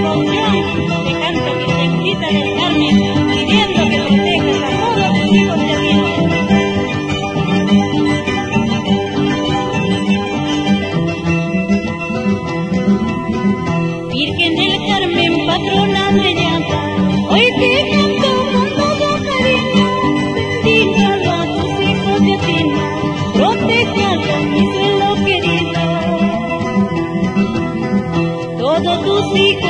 revolución. Te canto mi negrita de carne, pidiendo que protejas a todos los hijos de Dios. Virgen del Carmen, patrona de llanta, hoy te canto con todo cariño, bendícalo a tus hijos de Atina, protejas a mi suelo querido. Todos tus hijos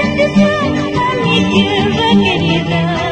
mi tierra you.